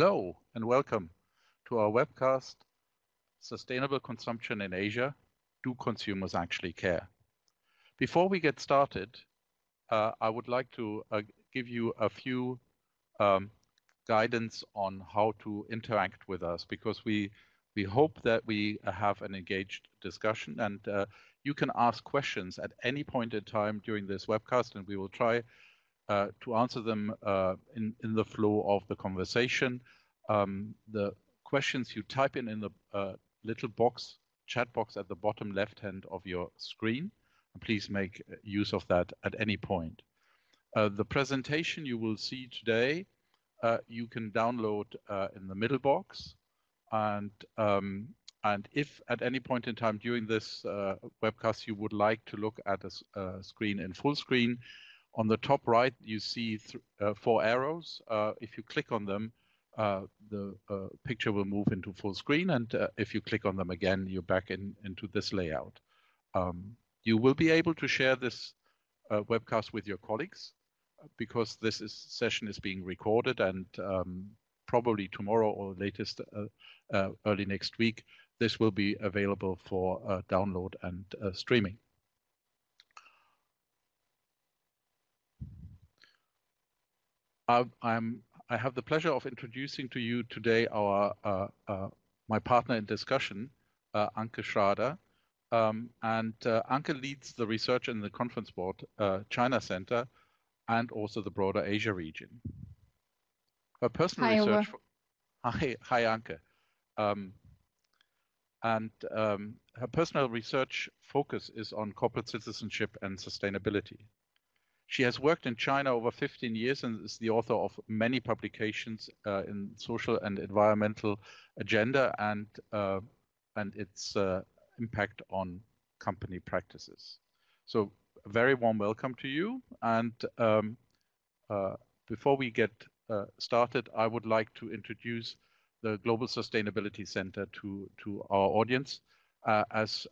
Hello and welcome to our webcast, Sustainable Consumption in Asia, Do Consumers Actually Care? Before we get started, uh, I would like to uh, give you a few um, guidance on how to interact with us because we we hope that we have an engaged discussion and uh, you can ask questions at any point in time during this webcast and we will try uh, to answer them uh, in, in the flow of the conversation. Um, the questions you type in in the uh, little box, chat box at the bottom left hand of your screen. And please make use of that at any point. Uh, the presentation you will see today, uh, you can download in the middle box. And um, and if at any point in time during this webcast you would like to look at a, a screen in full screen, on the top right, you see uh, four arrows. Uh, if you click on them, uh, the uh, picture will move into full screen. And uh, if you click on them again, you're back in, into this layout. Um, you will be able to share this uh, webcast with your colleagues because this is, session is being recorded and um, probably tomorrow or latest early next week, this will be available for download and streaming. I, am I have the pleasure of introducing to you today our uh, uh, my partner in discussion, uh, Anke Schrader. Um, and uh, Anke leads the research in the Conference Board uh, China Center and also the broader Asia region. Her personal hi, research. hi, hi, Anke. Um, and um, her personal research focus is on corporate citizenship and sustainability. She has worked in China over 15 years and is the author of many publications uh, in social and environmental agenda and uh, and its uh, impact on company practices. So a very warm welcome to you. And um, uh, before we get uh, started, I would like to introduce the Global Sustainability Center to, to our audience uh, as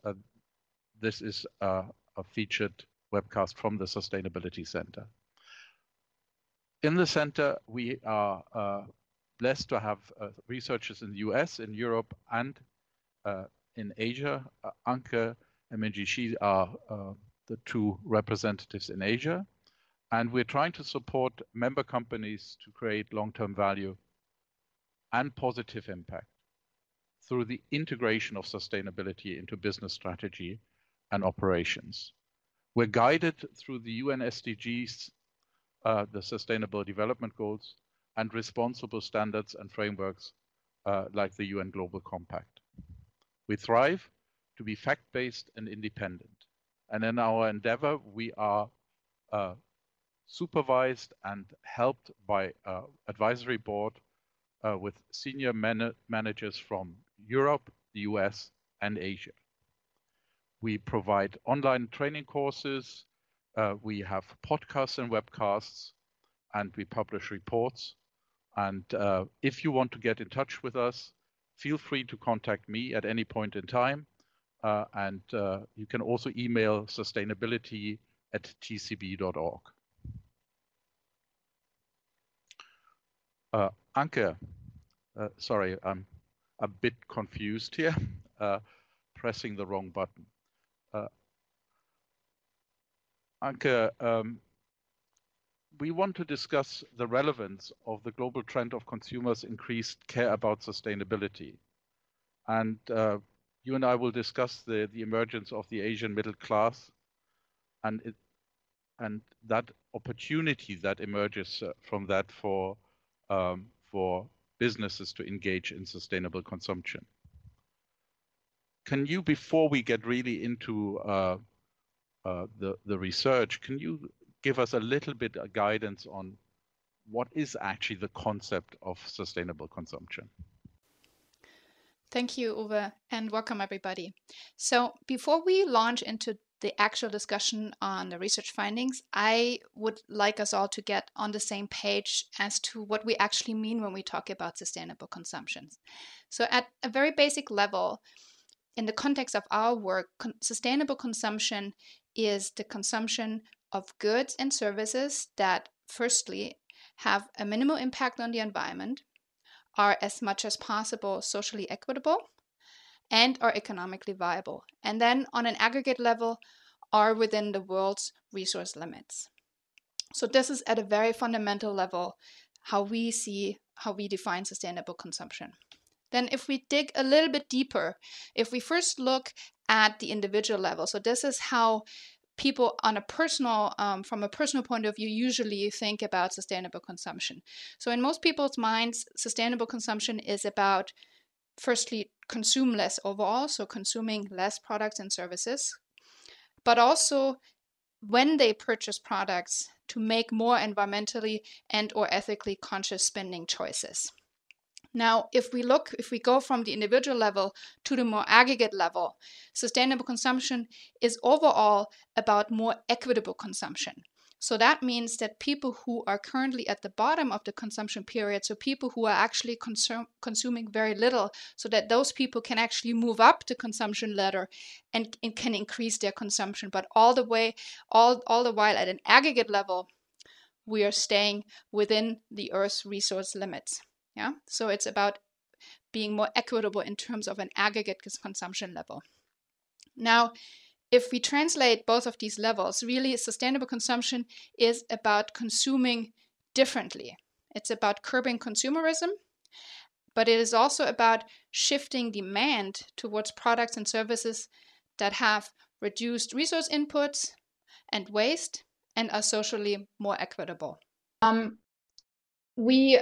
this is a featured webcast from the Sustainability Center. In the center, we are uh, blessed to have uh, researchers in the US, in Europe, and uh, in Asia. Uh, Anke and Minji are uh, the two representatives in Asia. And we're trying to support member companies to create long-term value and positive impact through the integration of sustainability into business strategy and operations. We're guided through the UN SDGs, uh, the Sustainable Development Goals, and responsible standards and frameworks uh, like the UN Global Compact. We thrive to be fact-based and independent. And in our endeavor, we are uh, supervised and helped by uh, advisory board uh, with senior man managers from Europe, the US, and Asia. We provide online training courses. Uh, we have podcasts and webcasts, and we publish reports. And uh, if you want to get in touch with us, feel free to contact me at any point in time. Uh, and uh, you can also email sustainability at tcb.org. Uh, Anke, uh, sorry, I'm a bit confused here, pressing the wrong button. Uh, Anke, um, we want to discuss the relevance of the global trend of consumers' increased care about sustainability. And uh, you and I will discuss the, the emergence of the Asian middle class and it, and that opportunity that emerges uh, from that for um, for businesses to engage in sustainable consumption can you, before we get really into uh, uh, the the research, can you give us a little bit of guidance on what is actually the concept of sustainable consumption? Thank you, Uwe, and welcome everybody. So before we launch into the actual discussion on the research findings, I would like us all to get on the same page as to what we actually mean when we talk about sustainable consumption. So at a very basic level, in the context of our work, con- sustainable consumption is the consumption of goods and services that, firstly, have a minimal impact on the environment, are as much as possible socially equitable and are economically viable. And then on an aggregate level, are within the world's resource limits. So this is at a very fundamental level how we see how we define sustainable consumption. Then if we dig a little bit deeper, if we first look at the individual level, so this is how people on a personal um, from a personal point of view usually think about sustainable consumption so in most people's minds sustainable consumption is about firstly consume less overall so consuming less products and services but also when they purchase products to make more environmentally and or ethically conscious spending choices. Now, if we look, if we go from the individual level to the more aggregate level, sustainable consumption is overall about more equitable consumption. So that means that people who are currently at the bottom of the consumption period, so people who are actually consum- consuming very little, so that those people can actually move up the consumption ladder and, and can increase their consumption. But all the way, all, all the while at an aggregate level, we are staying within the Earth's resource limits. Yeah. So it's about being more equitable in terms of an aggregate consumption level. Now, if we translate both of these levels, really sustainable consumption is about consuming differently. It's about curbing consumerism, but it is also about shifting demand towards products and services that have reduced resource inputs and waste and are socially more equitable. Um, we,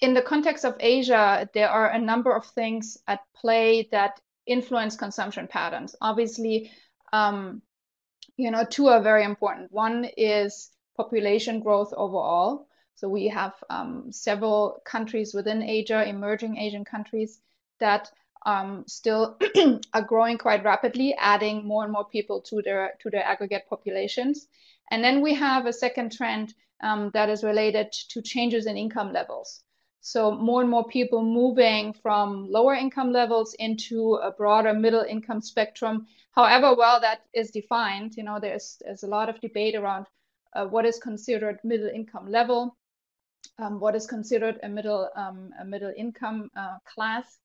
in the context of Asia, there are a number of things at play that influence consumption patterns. Obviously, um, you know, two are very important. One is population growth overall. So we have um, several countries within Asia, emerging Asian countries, that um, still are growing quite rapidly, adding more and more people to their to their aggregate populations. And then we have a second trend um, that is related to changes in income levels. So more and more people moving from lower income levels into a broader middle income spectrum. However well that is defined, you know, there's there's a lot of debate around uh, what is considered middle income level, um, what is considered a middle um, a middle income uh, class.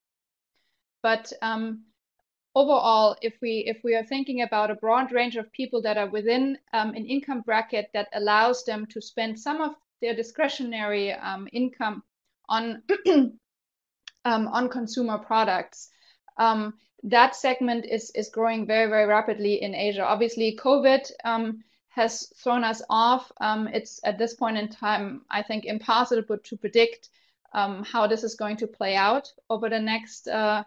But um, overall, if we if we are thinking about a broad range of people that are within um, an income bracket that allows them to spend some of their discretionary um, income on um, on consumer products. Um, that segment is is growing very very rapidly in Asia. Obviously, COVID um, has thrown us off. Um, it's at this point in time, I think, impossible to predict um, how this is going to play out over the next uh,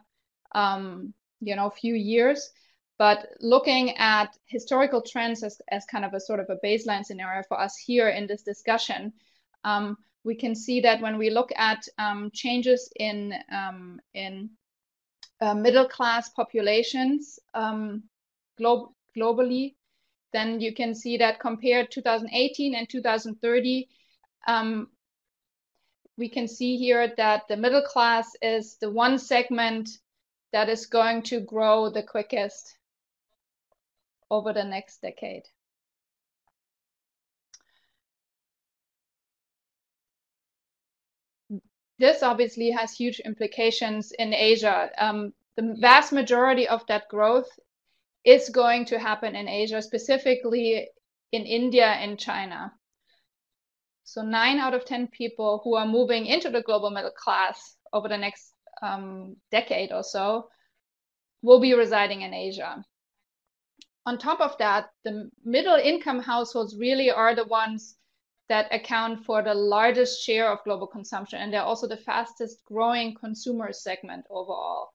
um, you know few years. But looking at historical trends as, as kind of a sort of a baseline scenario for us here in this discussion, we can see that when we look at um, changes in, um, in uh, middle class populations um, glo globally, then you can see that compared 2018 and 2030, um, we can see here that the middle class is the one segment that is going to grow the quickest over the next decade. This obviously has huge implications in Asia. Um, the vast majority of that growth is going to happen in Asia, specifically in India and China. So, nine out of 10 people who are moving into the global middle class over the next um, decade or so will be residing in Asia. On top of that, the middle income households really are the ones that account for the largest share of global consumption, and they're also the fastest growing consumer segment overall.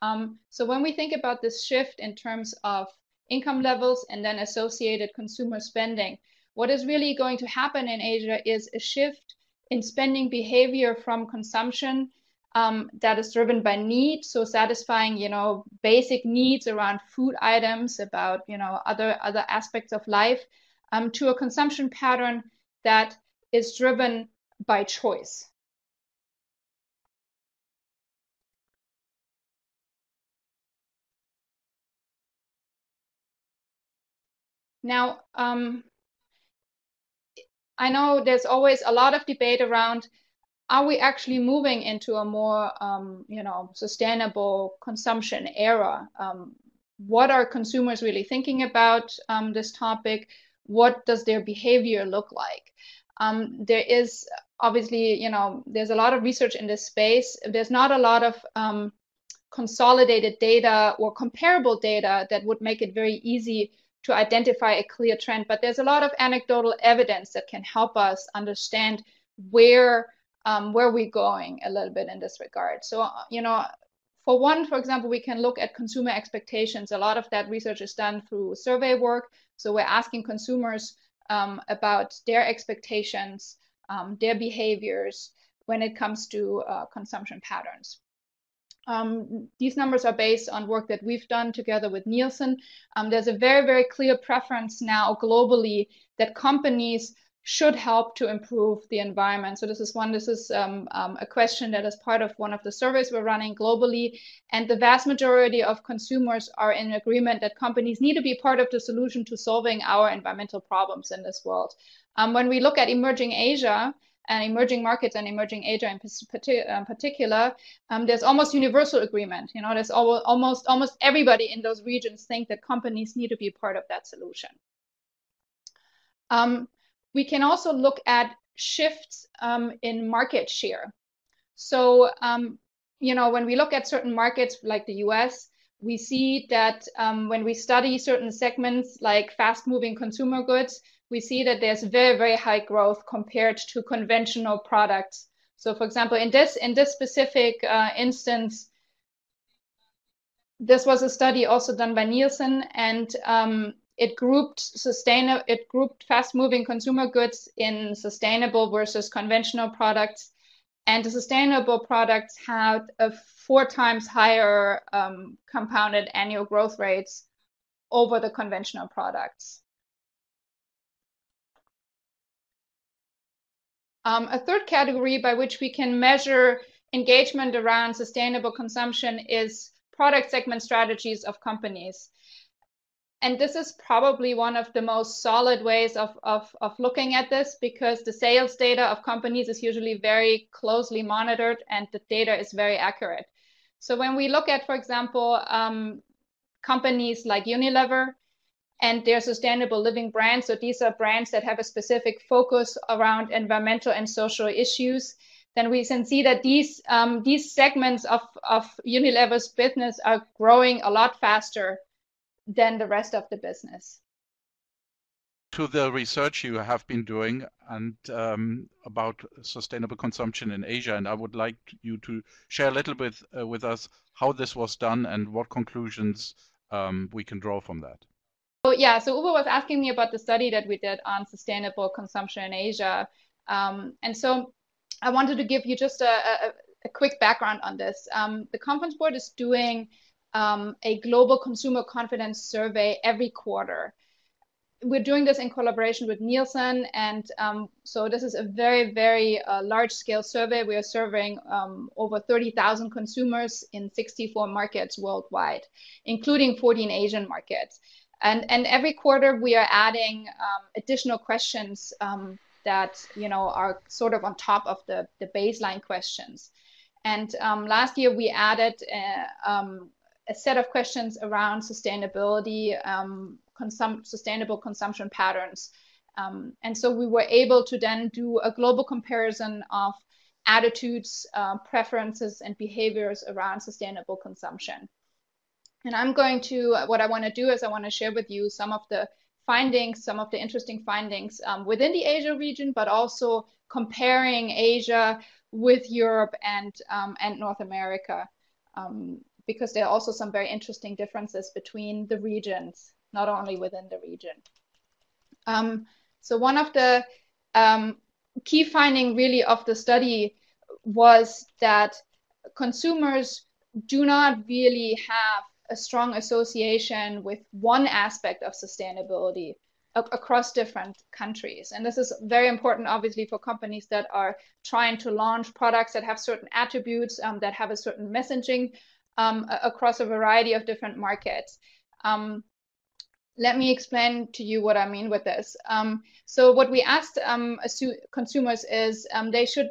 Um, so when we think about this shift in terms of income levels and then associated consumer spending, what is really going to happen in Asia is a shift in spending behavior from consumption um, that is driven by need, so satisfying, you know, basic needs around food items, about you know other other aspects of life, um, to a consumption pattern that is driven by choice. Now, um, I know there's always a lot of debate around are we actually moving into a more, um, you know, sustainable consumption era? Um, what are consumers really thinking about um, this topic? What does their behavior look like? Um, there is obviously, you know, there's a lot of research in this space. There's not a lot of um, consolidated data or comparable data that would make it very easy to identify a clear trend. But there's a lot of anecdotal evidence that can help us understand where um, where we're going a little bit in this regard. So, you know, for one, for example, we can look at consumer expectations. A lot of that research is done through survey work. So we're asking consumers um, about their expectations, um, their behaviors when it comes to uh, consumption patterns. Um, these numbers are based on work that we've done together with Nielsen. Um, there's a very, very clear preference now globally that companies should help to improve the environment. So this is one, this is um, um, a question that is part of one of the surveys we're running globally. And the vast majority of consumers are in agreement that companies need to be part of the solution to solving our environmental problems in this world. Um, when we look at emerging Asia, and emerging markets and emerging Asia in um, particular, um, there's almost universal agreement. You know, there's almost almost everybody in those regions think that companies need to be part of that solution. Um, we can also look at shifts um, in market share. So, um, you know, when we look at certain markets like the US, we see that um, when we study certain segments like fast moving consumer goods, we see that there's very, very high growth compared to conventional products. So for example, in this, in this specific uh, instance, this was a study also done by Nielsen and um, it grouped sustainable, it grouped fast moving consumer goods in sustainable versus conventional products. And the sustainable products had a four times higher um, compounded annual growth rates over the conventional products. Um, a third category by which we can measure engagement around sustainable consumption is product segment strategies of companies. And this is probably one of the most solid ways of, of, of looking at this because the sales data of companies is usually very closely monitored and the data is very accurate. So when we look at, for example, um, companies like Unilever, and their sustainable living brands. So these are brands that have a specific focus around environmental and social issues. Then we can see that these um, these segments of, of Unilever's business are growing a lot faster than the rest of the business. To the research you have been doing and um, about sustainable consumption in Asia, and I would like you to share a little bit uh, with us how this was done and what conclusions um, we can draw from that. So yeah, so Uwe was asking me about the study that we did on sustainable consumption in Asia. Um, and so I wanted to give you just a, a, a quick background on this. Um, the conference board is doing um, a global consumer confidence survey every quarter. We're doing this in collaboration with Nielsen. And um, so this is a very, very uh, large scale survey. We are surveying um, over 30,000 consumers in 64 markets worldwide, including 14 Asian markets. And, and every quarter we are adding um, additional questions um, that you know are sort of on top of the, the baseline questions. And um, last year we added uh, um, a, set of questions around sustainability, um, consum sustainable consumption patterns. Um, and so we were able to then do a global comparison of attitudes, uh, preferences, and behaviors around sustainable consumption. And I'm going to, what I want to do is I want to share with you some of the findings, some of the interesting findings um, within the Asia region, but also comparing Asia with Europe and, um, and North America, um, because there are also some very interesting differences between the regions, not only within the region. Um, so one of the um, key finding really of the study was that consumers do not really have a strong association with one aspect of sustainability across different countries. And this is very important, obviously, for companies that are trying to launch products that have certain attributes, um, that have a certain messaging um, across a variety of different markets. Um, let me explain to you what I mean with this. Um, so what we asked um, consumers is um, they should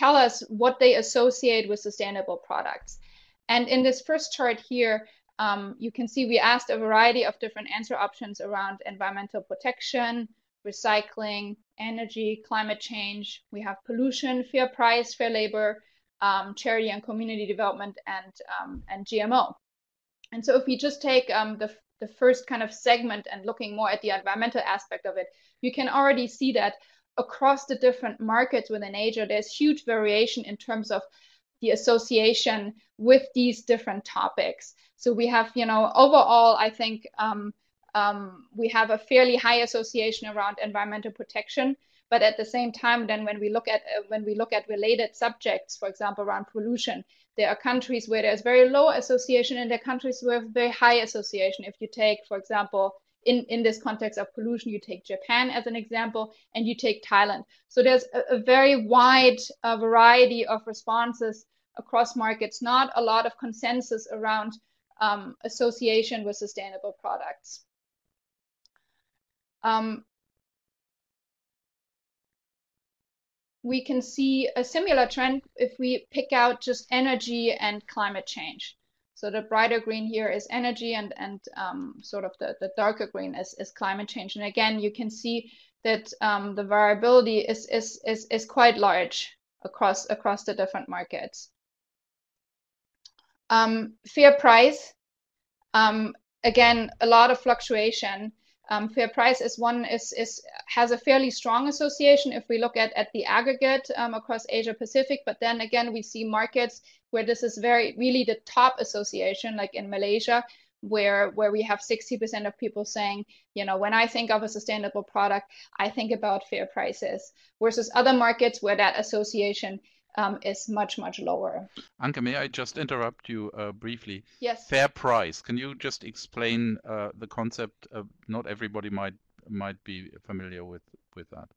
tell us what they associate with sustainable products. And in this first chart here, um, you can see we asked a variety of different answer options around environmental protection, recycling, energy, climate change. We have pollution, fair price, fair labor, um, charity and community development, and, um, and GMO. And so if we just take um, the, the first kind of segment and looking more at the environmental aspect of it, you can already see that across the different markets within Asia, there's huge variation in terms of the association with these different topics. So we have, you know, overall, I think um, um, we have a fairly high association around environmental protection. But at the same time, then when we look at uh, when we look at related subjects, for example, around pollution, there are countries where there's very low association, and there are countries where very high association. If you take, for example, in, in this context of pollution, you take Japan as an example, and you take Thailand. So there's a, a very wide uh, variety of responses across markets, not a lot of consensus around um, association with sustainable products. Um, we can see a similar trend if we pick out just energy and climate change. So the brighter green here is energy and, and um, sort of the, the darker green is, is climate change. And again, you can see that um, the variability is, is, is, is quite large across, across the different markets. Um, fair price, um, again, a lot of fluctuation. Um, fair price is one is is has a fairly strong association if we look at at the aggregate um, across Asia Pacific. But then again, we see markets where this is very really the top association, like in Malaysia, where where we have 60% of people saying, you know, when I think of a sustainable product, I think about fair prices, versus other markets where that association um, is much, much lower. Anke, may I just interrupt you uh, briefly? Yes. Fair price. Can you just explain uh, the concept? Of, not everybody might might be familiar with with that.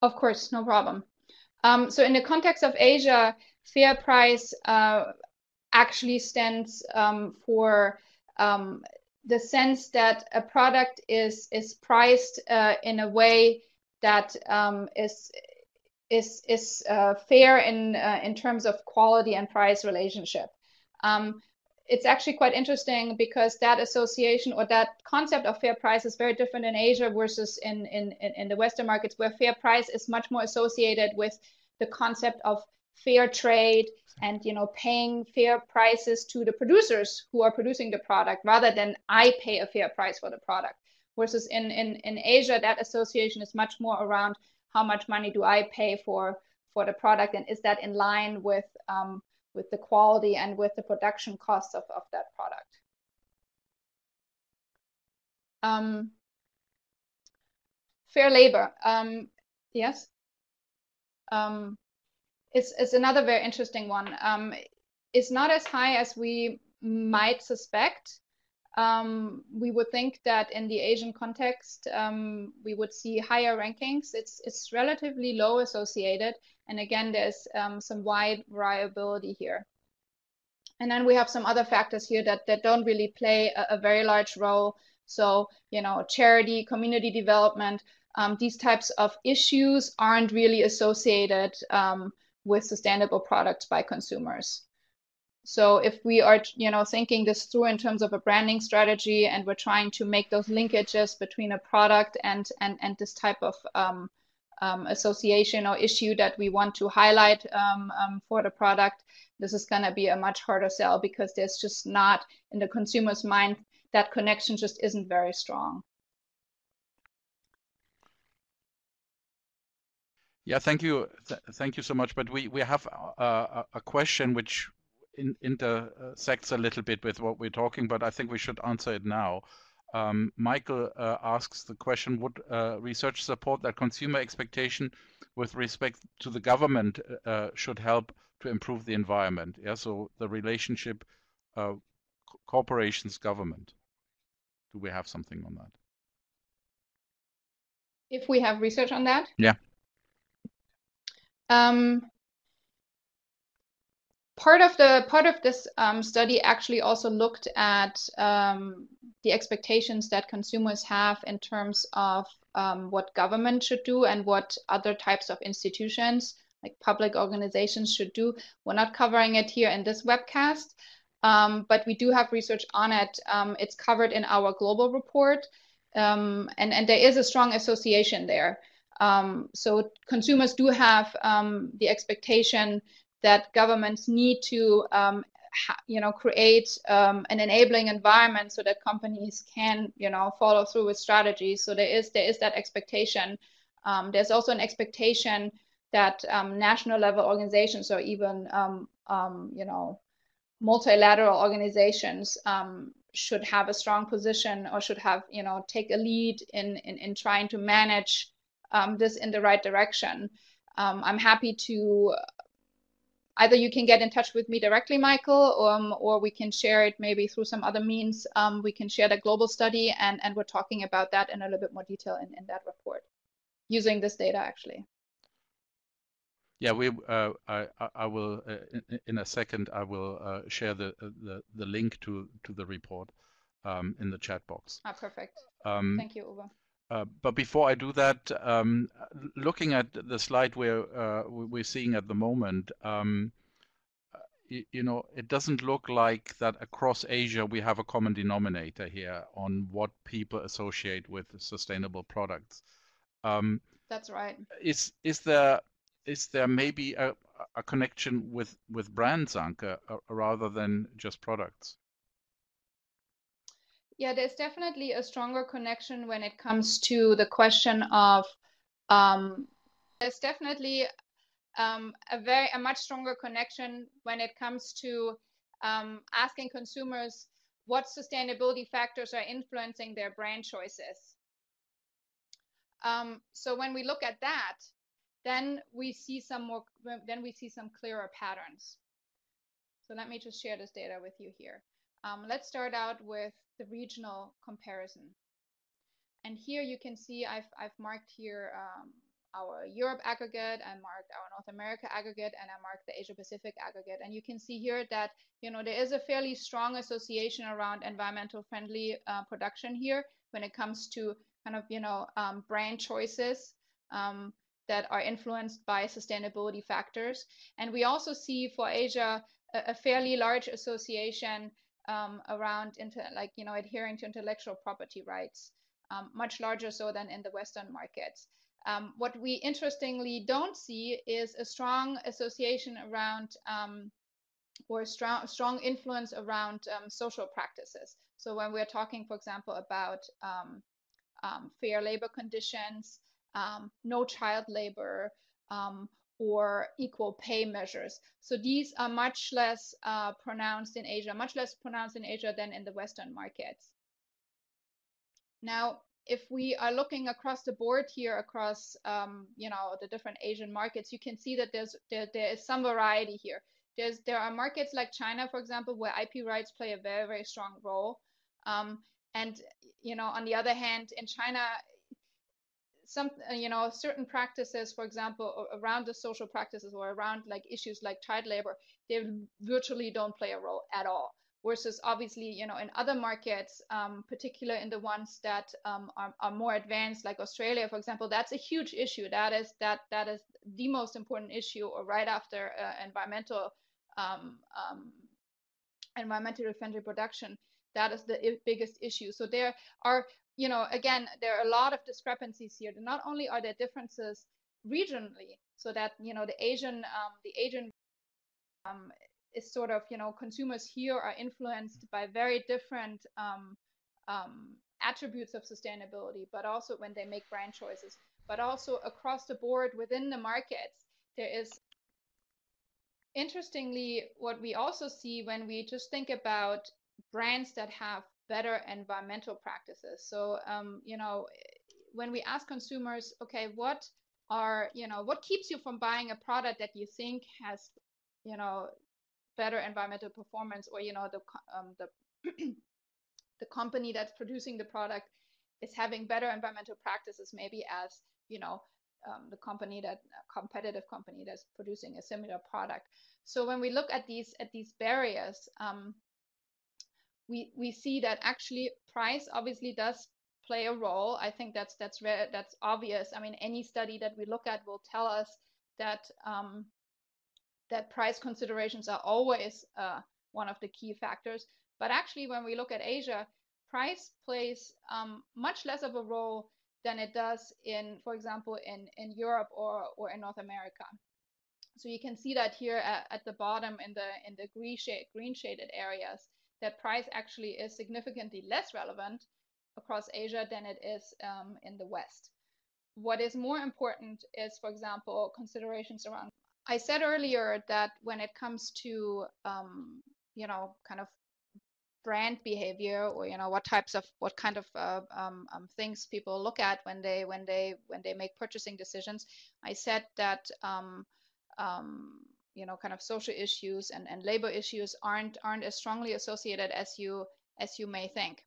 Of course, no problem. Um, so in the context of Asia, fair price uh, actually stands um, for um, the sense that a product is is priced uh, in a way that um, is is is uh, fair in uh, in terms of quality and price relationship. Um, it's actually quite interesting because that association or that concept of fair price is very different in Asia versus in in in the Western markets, where fair price is much more associated with the concept of fair trade and you know paying fair prices to the producers who are producing the product rather than I pay a fair price for the product. Versus in in in Asia, that association is much more around how much money do I pay for for the product, and is that in line with um, with the quality and with the production costs of, of that product? Um, fair labor, um, yes. Um, it's, it's another very interesting one. Um, it's not as high as we might suspect um, we would think that in the Asian context, um, we would see higher rankings. It's, it's relatively low associated. And again, there's um, some wide variability here. And then we have some other factors here that, that don't really play a, a very large role. So, you know, charity, community development, um, these types of issues aren't really associated um, with sustainable products by consumers. So if we are, you know, thinking this through in terms of a branding strategy, and we're trying to make those linkages between a product and and and this type of um, um, association or issue that we want to highlight um, um for the product, this is going to be a much harder sell because there's just not in the consumer's mind that connection just isn't very strong. Yeah, thank you, Th thank you so much. But we we have a, a question which in, intersects a little bit with what we're talking, but I think we should answer it now. Um, Michael uh, asks the question, would uh, research support that consumer expectation with respect to the government uh, should help to improve the environment? Yeah, so the relationship uh, corporations government. Do we have something on that? If we have research on that? Yeah. Um, part of the part of this um, study actually also looked at um, the expectations that consumers have in terms of um, what government should do and what other types of institutions like public organizations should do. We're not covering it here in this webcast, um, but we do have research on it. Um, it's covered in our global report, um, and, and there is a strong association there. So consumers do have the expectation that governments need to um, you know create um, an enabling environment so that companies can you know follow through with strategies. So there is there is that expectation. Um, there's also an expectation that um, national level organizations or even um, um, you know multilateral organizations um, should have a strong position or should have you know take a lead in in, in trying to manage this in the right direction. I'm happy to either you can get in touch with me directly, Michael, um, or we can share it maybe through some other means. Um, we can share the global study, and, and we're talking about that in a little bit more detail in, in that report, using this data actually. Yeah, we. Uh, I I will uh, in, in, a second. I will uh, share the, uh, the the link to to the report um, in the chat box. Ah, perfect. Um, Thank you, Uwe. Uh, but before I do that, um, looking at the slide we're uh, we're seeing at the moment, um, you, you, know, it doesn't look like that across Asia we have a common denominator here on what people associate with sustainable products. Um, That's right. Is is there is there maybe a, a connection with with brands, Anke, uh, rather than just products? Yeah, there's definitely a stronger connection when it comes to the question of um, there's definitely um, a very a much stronger connection when it comes to um, asking consumers what sustainability factors are influencing their brand choices. Um, so when we look at that, then we see some more then we see some clearer patterns. So let me just share this data with you here. Um, let's start out with the regional comparison. And here you can see I've, I've marked here um, our Europe aggregate, I marked our North America aggregate, and I marked the Asia Pacific aggregate. And you can see here that, you know, there is a fairly strong association around environmental friendly uh, production here when it comes to kind of, you know, um, brand choices um, that are influenced by sustainability factors. And we also see for Asia a, a fairly large association um, around inter, like you know adhering to intellectual property rights, um, much larger so than in the Western markets. Um, what we interestingly don't see is a strong association around um, or strong, strong influence around um, social practices. So when we're talking, for example, about um, fair labor conditions, no child labor, or equal pay measures. So these are much less uh, pronounced in Asia, much less pronounced in Asia than in the Western markets. Now, if we are looking across the board here, across um, you know the different Asian markets, you can see that there's there, there is some variety here. There's there are markets like China, for example, where IP rights play a very very strong role. Um, and you know, on the other hand, in China, some uh, you know certain practices for example around the social practices or around like issues like child labor they virtually don't play a role at all. Versus obviously you know in other markets um, particular in the ones that um, are, are, more advanced like australia for example that's a huge issue. That is that that is the most important issue or right after uh, environmental um, um environmentally friendly production. That is the biggest issue. So there are you know, again, there are a lot of discrepancies here. Not only are there differences regionally, so that you know the Asian, um, the Asian um, is sort of you know consumers here are influenced by very different um, um, attributes of sustainability, but also when they make brand choices, but also across the board within the markets, there is interestingly what we also see when we just think about brands that have better environmental practices. So, um, you know, when we ask consumers, okay, what are, you know, what keeps you from buying a product that you think has, you know, better environmental performance or, you know, the, um, the, the company that's producing the product is having better environmental practices, maybe as, you know, um, the company that competitive company that's producing a similar product. So when we look at these at these barriers, um, we, we see that actually price obviously does play a role. I think that's that's that's obvious. I mean, any study that we look at will tell us that um, that price considerations are always uh, one of the key factors. But actually, when we look at Asia, price plays um, much less of a role than it does in, for example, in in Europe or or in North America. So you can see that here at, at the bottom in the in the green shade green shaded areas that price actually is significantly less relevant across Asia than it is um, in the West. What is more important is, for example, considerations around. I said earlier that when it comes to, um, you know, kind of brand behavior or you know what types of what kind of uh, um, um, things people look at when they when they when they make purchasing decisions i said that um, um, you know kind of social issues and, and labor issues aren't aren't as strongly associated as you as you may think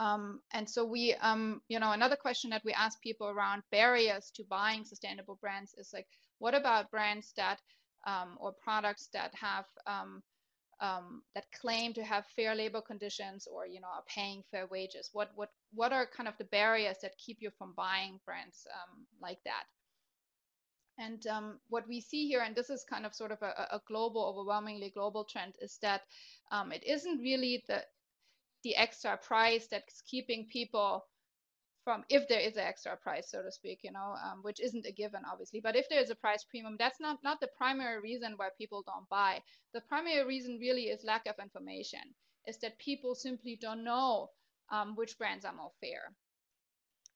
um, and so we, um, you know, another question that we ask people around barriers to buying sustainable brands is like, what about brands that um, or products that have um, um, that claim to have fair labor conditions or you know are paying fair wages? What what what are kind of the barriers that keep you from buying brands um, like that? And um, what we see here, and this is kind of sort of a, a global, overwhelmingly global trend, is that um, it isn't really the the extra price that's keeping people from if there is an extra price so to speak you know um, which isn't a given obviously. But if there is a price premium that's not not the primary reason why people don't buy. The primary reason really is lack of information is that people simply don't know um, which brands are more fair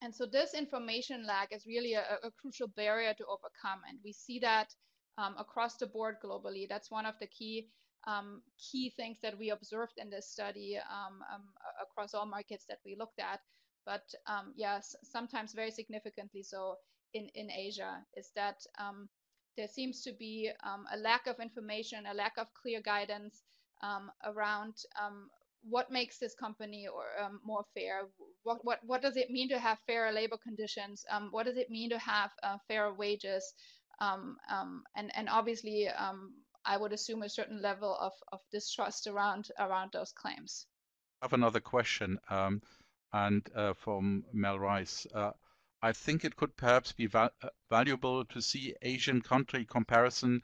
and so this information lag is really a, a crucial barrier to overcome and we see that um, across the board globally that's one of the key um, key things that we observed in this study um, um, across all markets that we looked at. But um, yes, sometimes very significantly so in, in Asia is that um, there seems to be a lack of information, a lack of clear guidance around what makes this company or um, more fair? What, what, what does it mean to have fairer labor conditions? Um, what does it mean to have uh, fairer wages? Um, and, and obviously, I would assume a certain level of, of distrust around around those claims. I have another question, um, and uh, from Mel Rice. Uh, I think it could perhaps be val uh, valuable to see Asian country comparison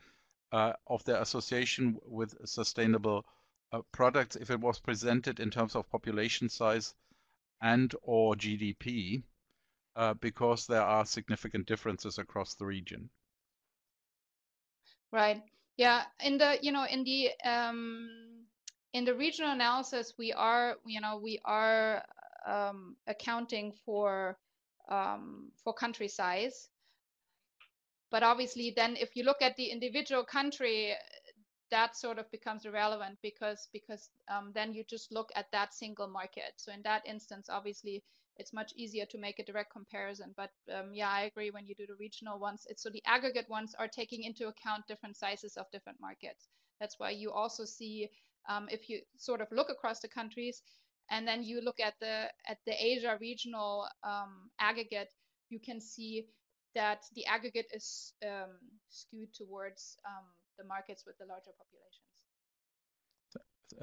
uh, of their association with sustainable uh, products if it was presented in terms of population size and or GDP, uh, because there are significant differences across the region. Right. Yeah, in the you know in the um, in the regional analysis, we are you know we are um, accounting for um, for country size, but obviously then if you look at the individual country, that sort of becomes irrelevant because because um, then you just look at that single market. So in that instance, obviously it's much easier to make a direct comparison. But um, yeah, I agree when you do the regional ones, it's so the aggregate ones are taking into account different sizes of different markets. That's why you also see um, if you sort of look across the countries and then you look at the at the Asia regional um, aggregate, you can see that the aggregate is um, skewed towards um, the markets with the larger populations.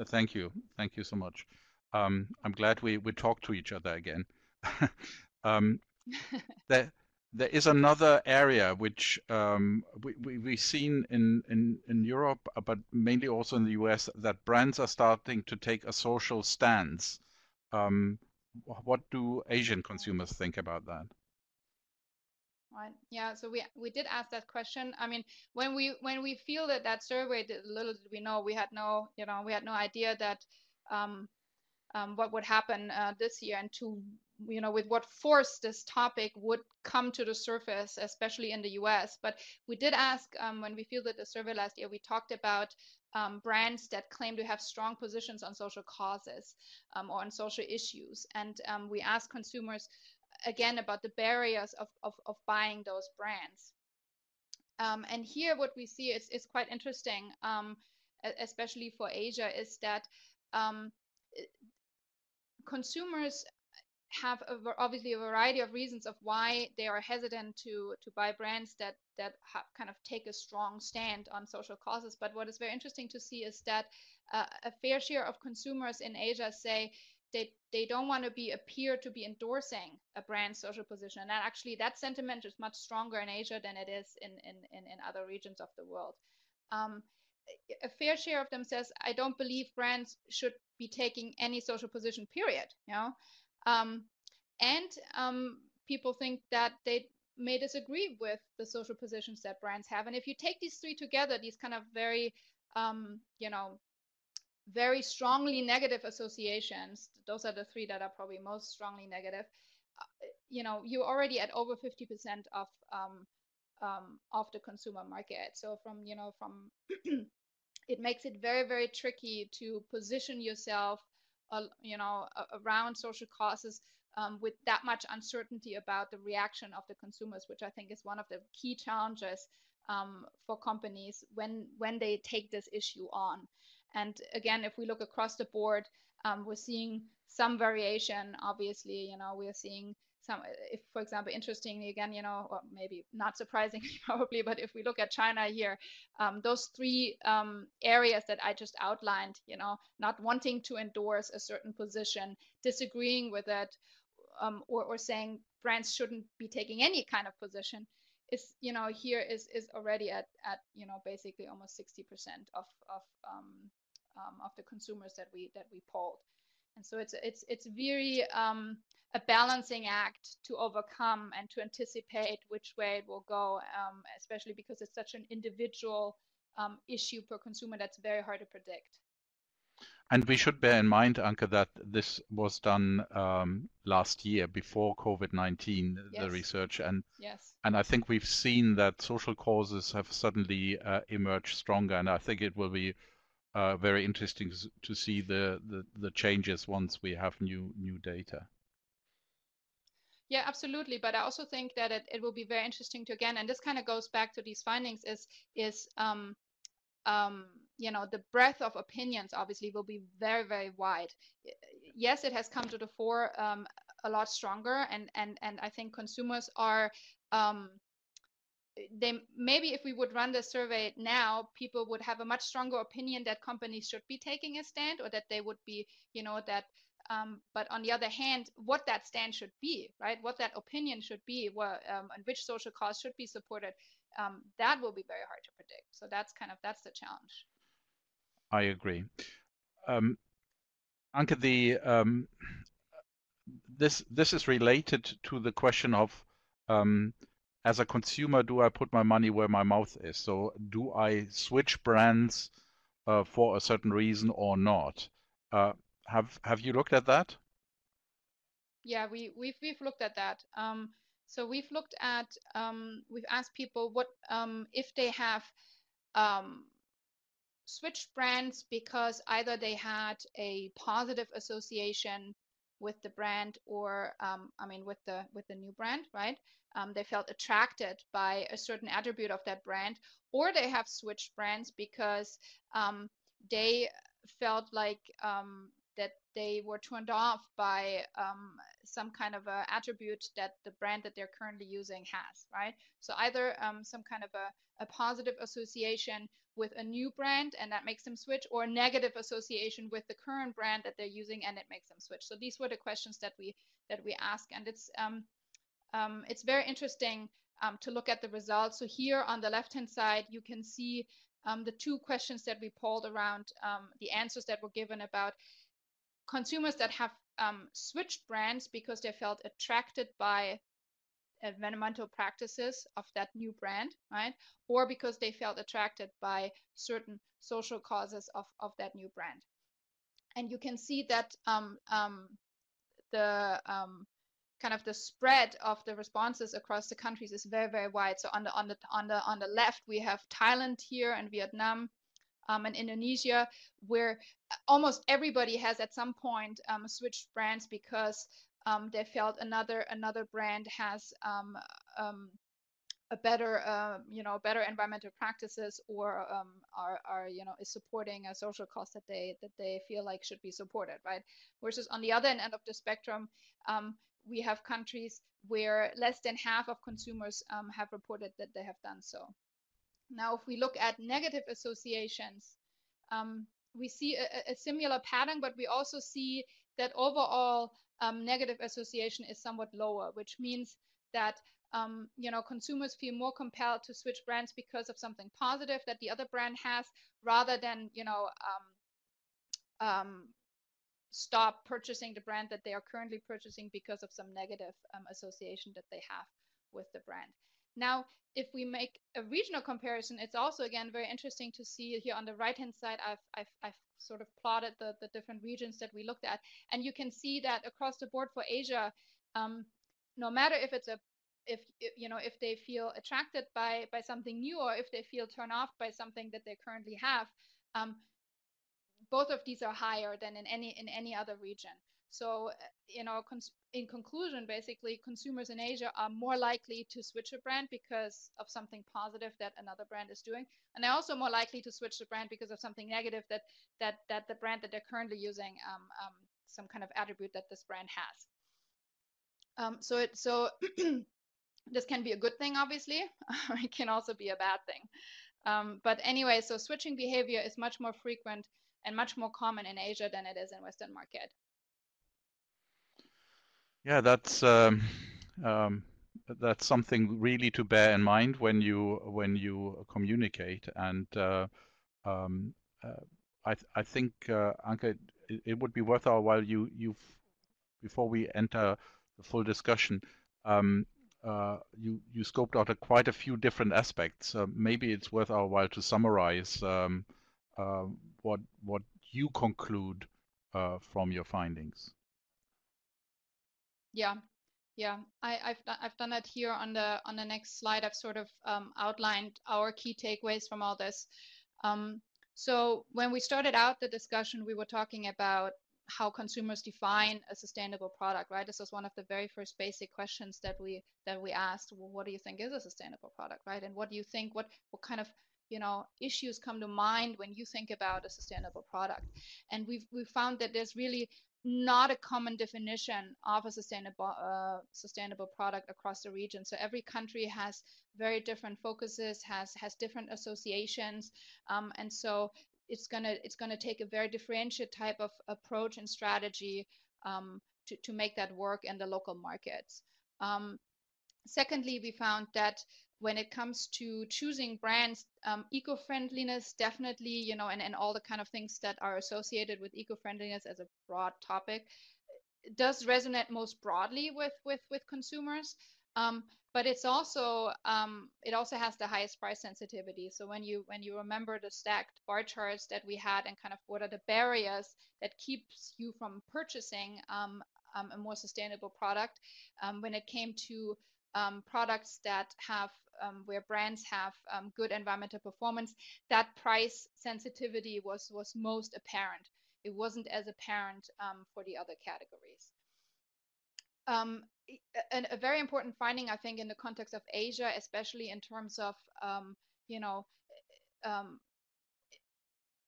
Thank you. Thank you so much. Um, I'm glad we, we talked to each other again. um, there, there is another area which um, we, we, we've seen in, in, in Europe, uh, but mainly also in the US, that brands are starting to take a social stance. Um, what do Asian consumers think about that? Right. Yeah. So we we did ask that question. I mean, when we when we fielded that survey, little did we know we had no you know we had no idea that um, um, what would happen uh, this year and to you know with what force this topic would come to the surface especially in the us but we did ask um, when we fielded the survey last year we talked about um, brands that claim to have strong positions on social causes um, or on social issues and um, we asked consumers again about the barriers of, of, of buying those brands um, and here what we see is, is quite interesting um, especially for asia is that consumers have a, obviously a variety of reasons of why they are hesitant to to buy brands that that have kind of take a strong stand on social causes. But what is very interesting to see is that uh, a fair share of consumers in Asia say they they don't want to be appear to be endorsing a brand's social position. And actually that sentiment is much stronger in asia than it is in in in, in other regions of the world. Um, a fair share of them says i don't believe brands should be taking any social position period you know? Um, and um, people think that they may disagree with the social positions that brands have. And if you take these three together these kind of very um, you know very strongly negative associations those are the three that are probably most strongly negative uh, you know you're already at over 50% of um, um, of the consumer market. So from you know from it makes it very very tricky to position yourself uh, you know around social causes um, with that much uncertainty about the reaction of the consumers which i think is one of the key challenges um, for companies when when they take this issue on and again, if we look across the board, um, we're seeing some variation. Obviously, you know, we're seeing some, if, for example, interestingly, again, you know, maybe not surprisingly, probably, but if we look at China here, um, those three um, areas that I just outlined, you know, not wanting to endorse a certain position, disagreeing with it, um, or, or saying brands shouldn't be taking any kind of position, is you know here is is already at at you know basically almost 60% of of um, um, of the consumers that we that we polled. And so it's it's it's very um, a balancing act to overcome and to anticipate which way it will go um, especially because it's such an individual um, issue per consumer that's very hard to predict and we should bear in mind, Anke, that this was done um, last year before COVID-19, yes. the research, and yes. and I think we've seen that social causes have suddenly uh, emerged stronger, and I think it will be uh, very interesting to see the, the the changes once we have new new data. Yeah, absolutely. But I also think that it, it will be very interesting to again, and this kind of goes back to these findings is is um, um, you know the breadth of opinions obviously will be very very wide yes it has come to the fore um, a lot stronger and and and i think consumers are um, they maybe if we would run the survey now people would have a much stronger opinion that companies should be taking a stand or that they would be you know that um, but on the other hand, what that stand should be, right? What that opinion should be, what, um, and which social cause should be supported, um, that will be very hard to predict. So that's kind of that's the challenge. I agree. Um, Anke, the um, this this is related to the question of um, as a consumer, do I put my money where my mouth is? So do I switch brands uh, for a certain reason or not? Uh, have have you looked at that? Yeah, we we've we've looked at that. Um, so we've looked at um, we've asked people what um, if they have um, switched brands because either they had a positive association with the brand or um, I mean with the with the new brand, right? Um, they felt attracted by a certain attribute of that brand, or they have switched brands because um, they felt like um, that they were turned off by um, some kind of a attribute that the brand that they're currently using has, right? So either um, some kind of a, a positive association with a new brand and that makes them switch, or a negative association with the current brand that they're using and it makes them switch. So these were the questions that we that we ask, and it's um, um, it's very interesting um, to look at the results. So here on the left hand side, you can see um, the two questions that we polled around the answers that were given about consumers that have um, switched brands because they felt attracted by environmental practices of that new brand, right? Or because they felt attracted by certain social causes of, of that new brand. And you can see that um, um, the um, kind of the spread of the responses across the countries is very, very wide. So on the on the on the on the left, we have Thailand here and Vietnam um, and Indonesia, where almost everybody has at some point um, switched brands because um, they felt another another brand has um, um, a better uh, you know better environmental practices or are, are you know is supporting a social cause that they that they feel like should be supported right? Versus on the other end of the spectrum we have countries where less than half of consumers have reported that they have done so now, if we look at negative associations, um, we see a, a, similar pattern, but we also see that overall um, negative association is somewhat lower, which means that um, you know consumers feel more compelled to switch brands because of something positive that the other brand has, rather than you know um, um, stop purchasing the brand that they are currently purchasing because of some negative um, association that they have with the brand. Now, if we make a regional comparison, it's also again very interesting to see here on the right hand side. I've, I've, I've sort of plotted the, the different regions that we looked at, and you can see that across the board for Asia, um, no matter if it's a if you know if they feel attracted by by something new or if they feel turned off by something that they currently have, um, both of these are higher than in any in any other region. So, you know, in conclusion, basically, consumers in Asia are more likely to switch a brand because of something positive that another brand is doing, and they're also more likely to switch the brand because of something negative that that that the brand that they're currently using, um, um, some kind of attribute that this brand has. Um, so it so this can be a good thing, obviously. it can also be a bad thing. Um, but anyway, so switching behavior is much more frequent and much more common in Asia than it is in Western market. Yeah, that's um, um, that's something really to bear in mind when you when you communicate. And uh, um, uh, I th I think uh, Anke, it, it, would be worth our while you you before we enter the full discussion. Um, uh, you you scoped out a, quite a few different aspects. Uh, maybe it's worth our while to summarize um, uh, what what you conclude from your findings. Yeah, yeah. I, I've done, I've done that here on the on the next slide. I've sort of um, outlined our key takeaways from all this. Um, so when we started out the discussion, we were talking about how consumers define a sustainable product, right? This was one of the very first basic questions that we that we asked. Well, what do you think is a sustainable product, right? And what do you think? What what kind of you know issues come to mind when you think about a sustainable product? And we've we found that there's really not a common definition of a sustainable uh, sustainable product across the region. So every country has very different focuses, has has different associations, um, and so it's gonna it's gonna take a very differentiated type of approach and strategy um, to to make that work in the local markets. Um, secondly, we found that when it comes to choosing brands, um, eco-friendliness definitely, you know, and, and all the kind of things that are associated with eco-friendliness as a broad topic does resonate most broadly with with with consumers. Um, but it's also um, it also has the highest price sensitivity. So when you when you remember the stacked bar charts that we had and kind of what are the barriers that keeps you from purchasing um, um a more sustainable product, um, when it came to um, products that have um, where brands have um, good environmental performance, that price sensitivity was was most apparent. It wasn't as apparent um, for the other categories. Um, and a very important finding, I think, in the context of Asia, especially in terms of um, you know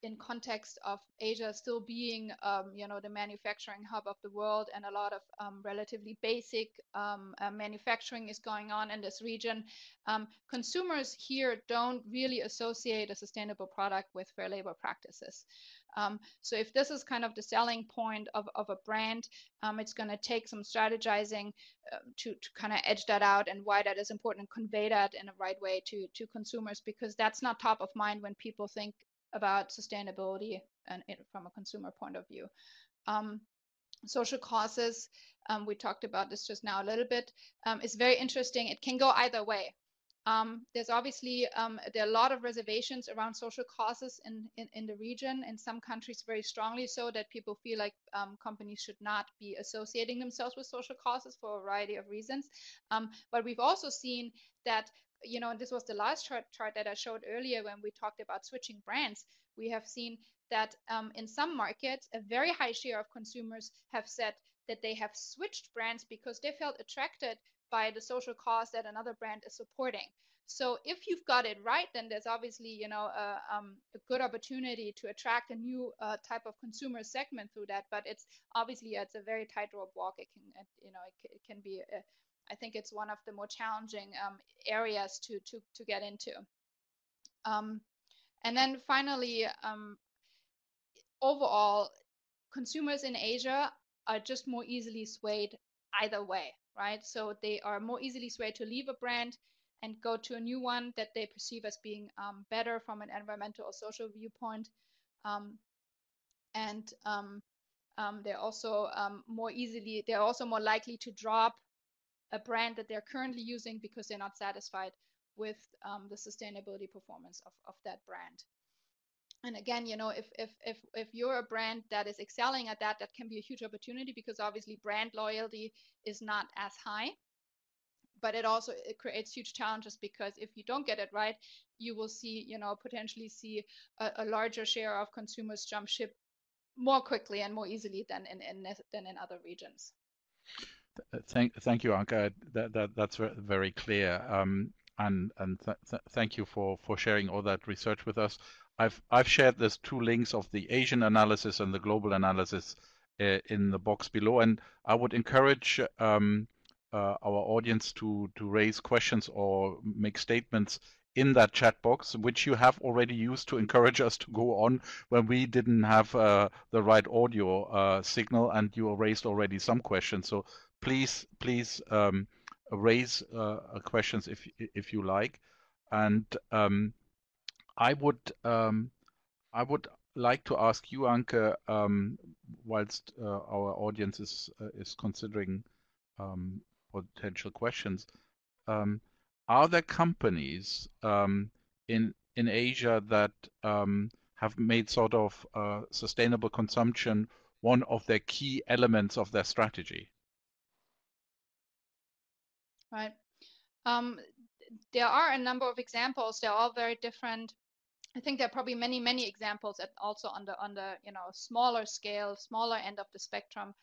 in context of Asia still being, um, you know, the manufacturing hub of the world, and a lot of um, relatively basic um, uh, manufacturing is going on in this region. Um, consumers here don't really associate a sustainable product with fair labor practices. Um, so if this is kind of the selling point of, of a brand, um, it's going to take some strategizing uh, to, to kind of edge that out and why that is important and convey that in the right way to, to consumers because that's not top of mind when people think about sustainability and it, from a consumer point of view. Um, social causes, um, we talked about this just now a little bit, um, is very interesting. It can go either way. Um, there's obviously, um, there are a lot of reservations around social causes in, in, in, the region, in some countries very strongly so that people feel like um, companies should not be associating themselves with social causes for a variety of reasons. but we've also seen that you know, this was the last chart, chart that I showed earlier when we talked about switching brands. We have seen that um, in some markets, a very high share of consumers have said that they have switched brands because they felt attracted by the social cause that another brand is supporting. So if you've got it right, then there's obviously you know a, um, a good opportunity to attract a new uh, type of consumer segment through that. But it's obviously it's a very tightrope walk. It can you know it, it can be a, I think it's one of the more challenging um, areas to, to, to get into. Um, and then finally, um, overall, consumers in Asia are just more easily swayed either way, right? So they are more easily swayed to leave a brand and go to a new one that they perceive as being um, better from an environmental or social viewpoint. Um, and um, um they're also um, more easily, they're also more likely to drop a brand that they're currently using because they're not satisfied with um, the sustainability performance of, of that brand. And again you know if if if if you're a brand that is excelling at that that can be a huge opportunity because obviously brand loyalty is not as high but it also it creates huge challenges because if you don't get it right you will see you know potentially see a, a larger share of consumers jump ship more quickly and more easily than in, in than in other regions thank thank you Anke that, that that's very clear. Um, and and th th thank you for for sharing all that research with us. I've I've shared these two links of the Asian analysis and the global analysis uh, in the box below, and I would encourage um, uh, our audience to to raise questions or make statements in that chat box, which you have already used to encourage us to go on when we didn't have uh, the right audio uh, signal, and you raised already some questions. So please please um, raise uh, questions if if you like, and um, I would um, I would like to ask you, Anke, um, whilst uh, our audience is uh, is considering um, potential questions. Um, are there companies in in Asia that have made sort of uh, sustainable consumption one of their key elements of their strategy? Right. Um, there are a number of examples. They're all very different. I think there are probably many, many examples at also on the on the you know smaller scale, smaller end of the spectrum.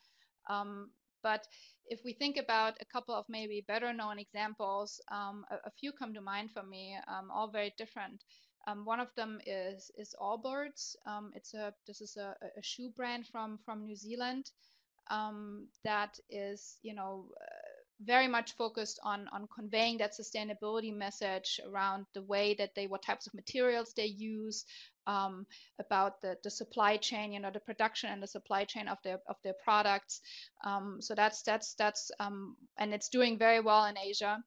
Um, but if we think about a couple of maybe better known examples, um, a, a, few come to mind for me, um, all very different. Um, one of them is is Allbirds. Um, it's a this is a, a, shoe brand from from New Zealand um, that is you know. Very much focused on on conveying that sustainability message around the way that they what types of materials they use um, about the, the supply chain you know the production and the supply chain of their of their products. Um, so that's that's that's um, and it's doing very well in asia.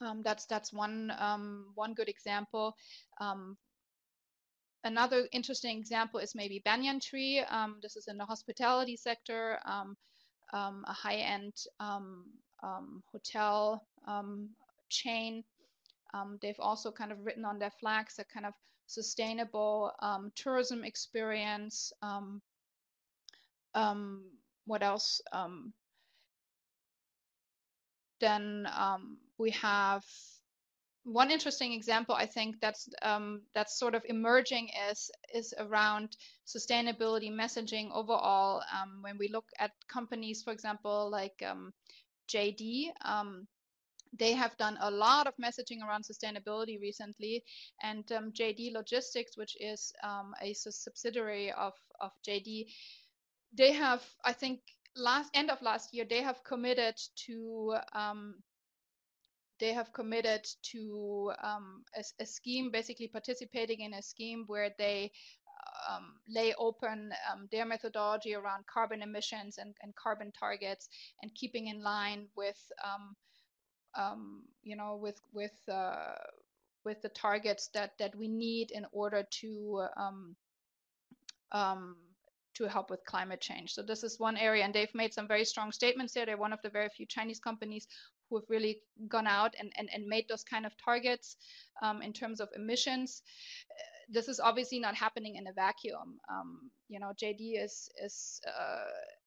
Um, that's that's one um, one good example. Um, another interesting example is maybe banyan tree. This is in the hospitality sector. A high-end um, hotel um, chain. Um, they've also kind of written on their flags a kind of sustainable um, tourism experience. Um, what else? then we have one interesting example I think that's um, that's sort of emerging is is around sustainability messaging overall. Um, when we look at companies, for example, like um, JD. Um, they have done a lot of messaging around sustainability recently, and um, JD Logistics, which is um, a subsidiary of of JD, they have, I think, last end of last year, they have committed to um, they have committed to um, a, a, scheme, basically participating in a scheme where they um, lay open um, their methodology around carbon emissions and, and, carbon targets and keeping in line with um, um you know with with uh, with the targets that that we need in order to um, um, to help with climate change. So this is one area, and they've made some very strong statements there. They're one of the very few Chinese companies who have really gone out and, and, and made those kind of targets um, in terms of emissions. This is obviously not happening in a vacuum. Um, you know, JD is is uh,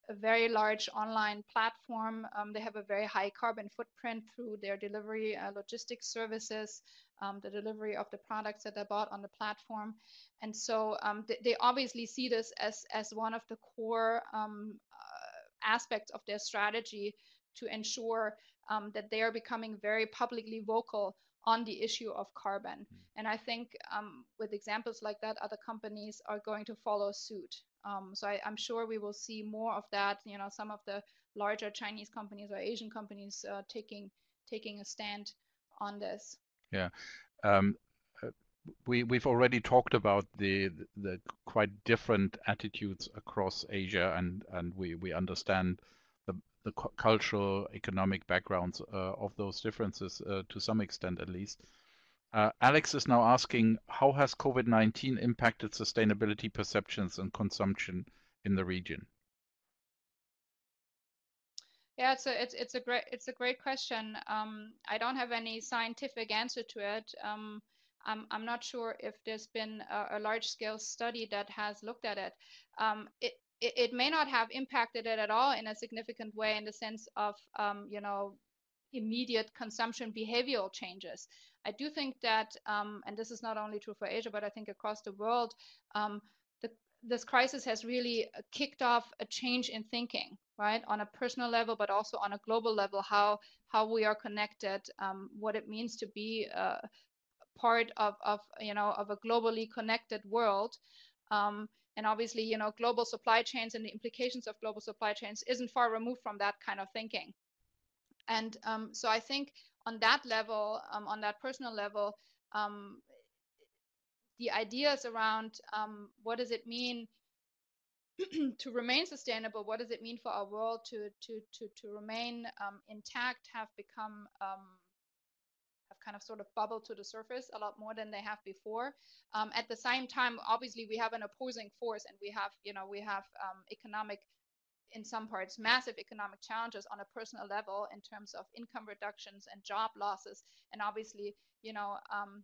a very large online platform. Um, they have a very high carbon footprint through their delivery uh, logistics services, um, the delivery of the products that they bought on the platform, and so um, they, they, obviously see this as as one of the core um, uh, aspects of their strategy to ensure um, that they are becoming very publicly vocal on the issue of carbon. Mm. And I think um, with examples like that, other companies are going to follow suit. Um, so I, am sure we will see more of that. You know, some of the larger Chinese companies or Asian companies uh, taking taking a stand on this. Yeah. Um, uh, we we've already talked about the the quite different attitudes across Asia, and and we we understand the the cultural economic backgrounds uh, of those differences uh, to some extent at least. Uh, Alex is now asking, how has COVID-19 impacted sustainability perceptions and consumption in the region? Yeah, it's a it's it's a great it's a great question. Um, I don't have any scientific answer to it. Um, I'm I'm not sure if there's been a, a large scale study that has looked at it. Um, it, it, it may not have impacted it at all in a significant way in the sense of um, you know immediate consumption behavioral changes. I do think that, um, and this is not only true for Asia, but I think across the world, um, the, this crisis has really kicked off a change in thinking, right, on a personal level, but also on a global level, how how we are connected, um, what it means to be uh, part of, of you know of a globally connected world. And obviously, you know, global supply chains and the implications of global supply chains isn't far removed from that kind of thinking. And um, so I think on that level, um, on that personal level, um, the ideas around um, what does it mean to remain sustainable, what does it mean for our world to to to to remain um, intact, have become um, kind of sort of bubble to the surface a lot more than they have before. Um, at the same time, obviously, we have an opposing force, and we have you know we have um, economic in some parts massive economic challenges on a personal level in terms of income reductions and job losses. And obviously you know um,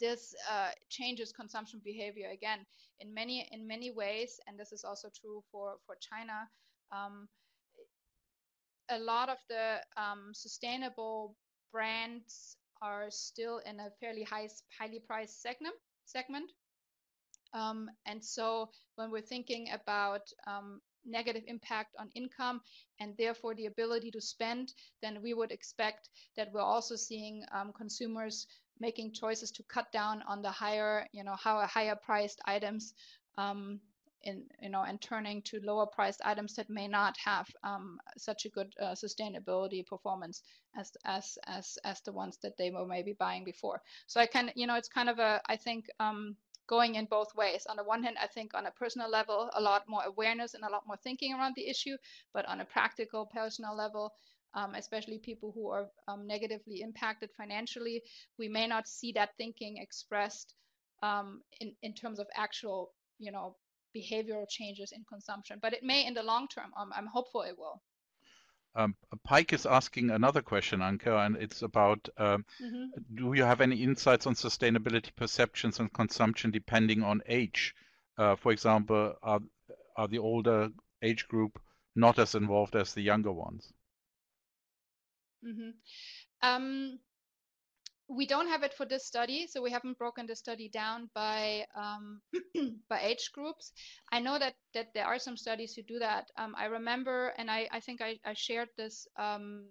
this uh, changes consumption behavior again in many in many ways. And this is also true for for china. Um, a lot of the um, sustainable brands are still in a fairly high highly priced segment segment. Um, and so when we're thinking about um, negative impact on income and therefore the ability to spend, then we would expect that we're also seeing um, consumers making choices to cut down on the higher, you know, how higher priced items. Um, in, you know, and turning to lower priced items that may not have um, such a good uh, sustainability performance as, as, as, as the ones that they were maybe buying before. So I can, you know, it's kind of a, I think, um, going in both ways. On the one hand, I think on a personal level, a lot more awareness and a lot more thinking around the issue, but on a practical personal level, um, especially people who are um, negatively impacted financially, we may not see that thinking expressed um, in, in terms of actual, you know, behavioral changes in consumption. But it may in the long term. Um, I'm hopeful it will. Um, Pike is asking another question, Anke, and it's about um, mm-hmm. do you have any insights on sustainability perceptions and consumption depending on age? Uh, for example, are, are the older age group not as involved as the younger ones? Mm-hmm. Um, we don't have it for this study, so we haven't broken the study down by um, by age groups. I know that that there are some studies who do that. Um, I remember, and I, I think I, I shared this. Um,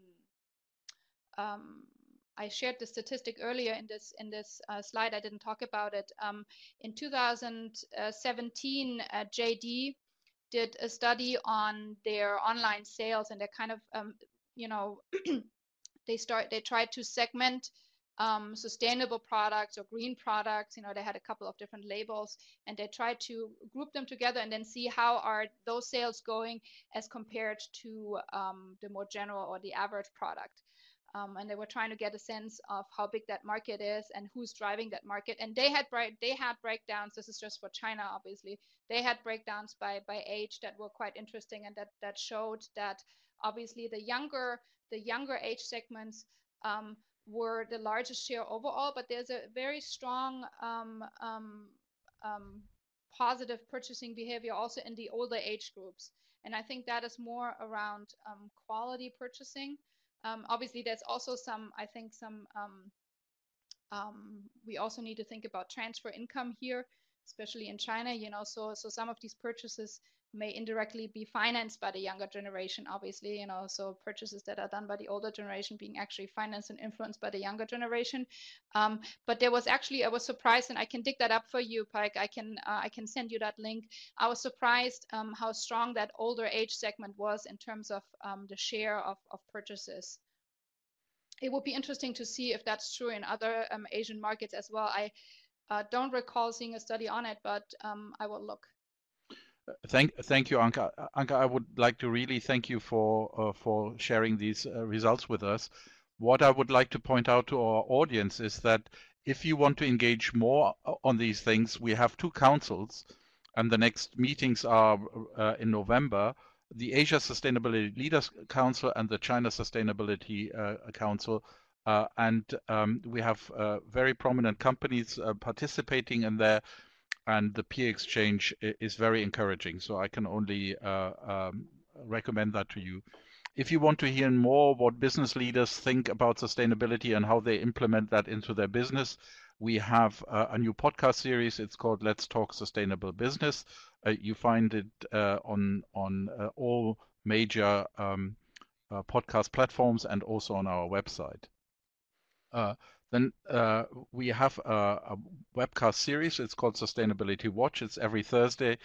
um I shared the statistic earlier in this in this uh, slide. I didn't talk about it. Um, in 2017, uh, JD did a study on their online sales, and they kind of, um, you know, they start they tried to segment um, sustainable products or green products. You know, they had a couple of different labels, and they tried to group them together and then see how are those sales going as compared to um, the more general or the average product. Um, and they were trying to get a sense of how big that market is and who's driving that market. And they had they had breakdowns. This is just for China, obviously. They had breakdowns by by age that were quite interesting, and that that showed that obviously the younger the younger age segments um, were the largest share overall, but there's a very strong um, um, um, positive purchasing behavior also in the older age groups. And I think that is more around um, quality purchasing. Um, obviously, there's also some, I think, some, um, we also need to think about transfer income here, especially in China, you know, so, so some of these purchases may indirectly be financed by the younger generation, obviously, you know, so purchases that are done by the older generation being actually financed and influenced by the younger generation. Um, but there was actually, I was surprised, and I can dig that up for you, Pike. I can, uh, I can send you that link. I was surprised um, how strong that older age segment was in terms of um, the share of, of purchases. It would be interesting to see if that's true in other um, Asian markets as well. I uh, don't recall seeing a study on it, but um, I will look. Thank, thank you, Anke. Anke, I would like to really thank you for uh, for sharing these uh, results with us. What I would like to point out to our audience is that if you want to engage more uh, on these things, we have two councils, and the next meetings are uh, in November. The Asia Sustainability Leaders Council and the China Sustainability uh, Council. Uh, and um, we have very prominent companies participating in there and the peer exchange is very encouraging. So I can only uh, um, recommend that to you. If you want to hear more what business leaders think about sustainability and how they implement that into their business, we have uh, a new podcast series. It's called Let's Talk Sustainable Business. Uh, you find it uh, on on uh, all major um, uh, podcast platforms and also on our website. Then uh, we have a, a, webcast series. It's called Sustainability Watch. It's every Thursday,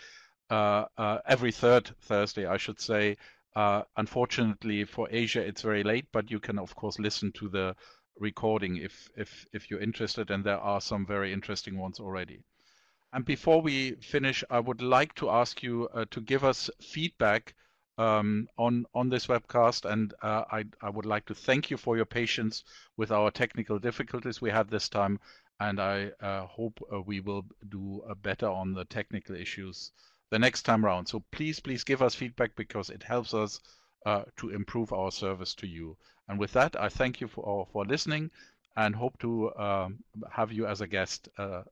uh, uh, every third Thursday, I should say. Uh, unfortunately for Asia, it's very late, but you can of course listen to the recording if if if you're interested, and there are some very interesting ones already. And before we finish, I would like to ask you uh, to give us feedback um, on on this webcast, and uh, I I would like to thank you for your patience with our technical difficulties we had this time, and I uh, hope uh, we will do better on the technical issues the next time around. So please please give us feedback because it helps us uh, to improve our service to you. And with that, I thank you for for listening, and hope to um, have you as a guest uh,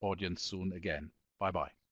audience soon again. Bye bye.